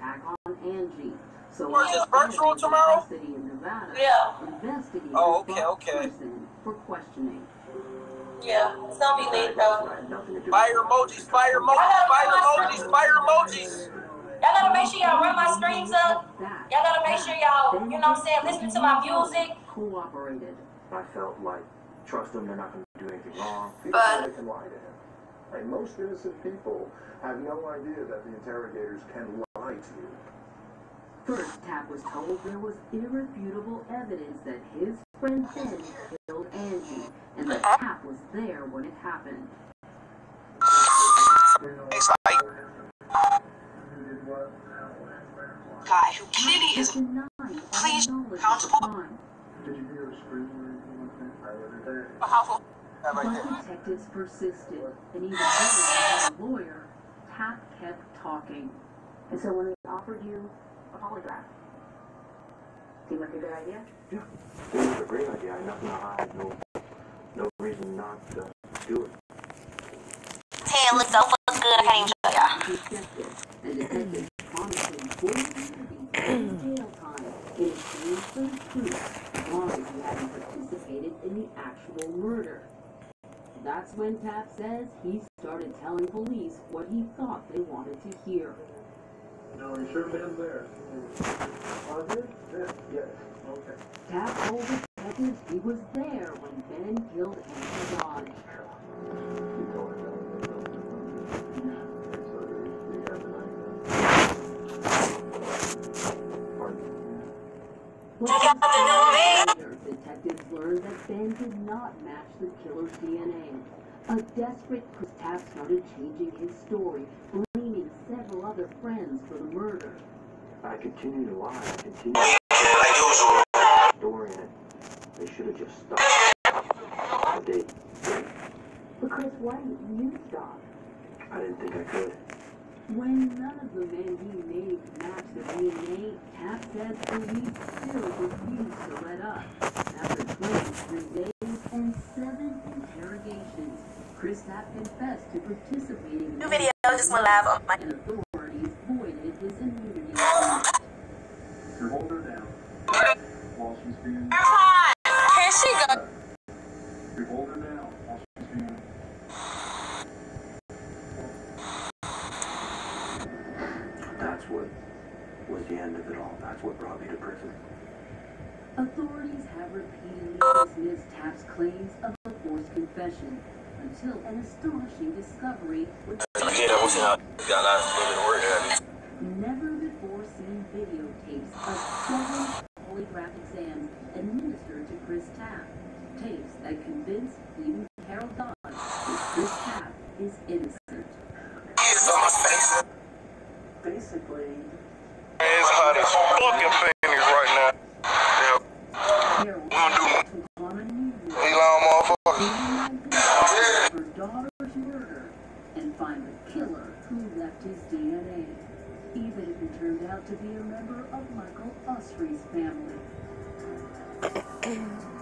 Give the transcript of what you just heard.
attack on Angie. So Or is this virtual tomorrow? City in Nevada Yeah. investigated Oh, okay, okay. For questioning. Yeah, it's gonna be lit though. Fire emojis, fire emojis, fire emojis, fire emojis. Y'all gotta make sure y'all run my streams up. That Y'all gotta make sure y'all, you know what I'm saying, listen to my music. cooperated. I felt like, trust them, they're not going to do anything wrong. But- They can lie to him. And most innocent people have no idea that the interrogators can lie to you. First, Tapp was told there was irrefutable evidence that his friend Ben killed Angie, and that Tapp was there when it happened. It's like, guy who clearly is denied Please, accountable. Did you hear a scream or anything like that? I wasn't there. powerful. But right detectives persisted, and even though a lawyer, Tapp kept talking. And so when they offered you a polygraph, seemed like a good idea? It was a great idea. I had nothing to hide. No, no reason not to do it. Hey, what's up? What's good? I can't even show y'all. Accepted, and detectives promised him 40 years jail time in exchange for as long as he hadn't participated in the actual murder. That's when Tapp says he started telling police what he thought they wanted to hear. No, you sure Ben's there? Oh, I did? Yeah, yes, okay. Tapp told detectives he was there when Ben killed Anna Dodge. You told her that. Okay, so you, you got the knife then? Pardon? Check out the new me. Later, detectives learned that Ben did not match the killer's DNA. A desperate Chris Tapp started changing his story, blaming several other friends for the murder. I continue to lie. I continue Like usual. to story in it. They should have just stopped. But they, But Chris, why didn't you stop? I didn't think I could. When none of the men he named matched the DNA, Tapp said police still refused to let up. After 23 days and seven interrogations, Chris Tapp confessed to participating in New video just went live on my. and authorities voided his immunity. You hold her down while she's Here she go. you hold her down while she's being. That's what was the end of it all. That's what brought me to prison. Authorities have repeatedly dismissed Tapp's claims of a forced confession until an astonishing discovery which that was out. Got a lot of good work never before seen videotapes of seven polygraph exams administered to Chris Tapes that convince even Carol Dodge that Chris Tapp is innocent. It's on my face. Basically, It's hot as fucking Phoenix right now. Yeah, Carol gonna do took on a. Elon motherfucker. her daughter's murder and find the killer who left his DNA, even if it turned out to be a member of Michael Usry's family.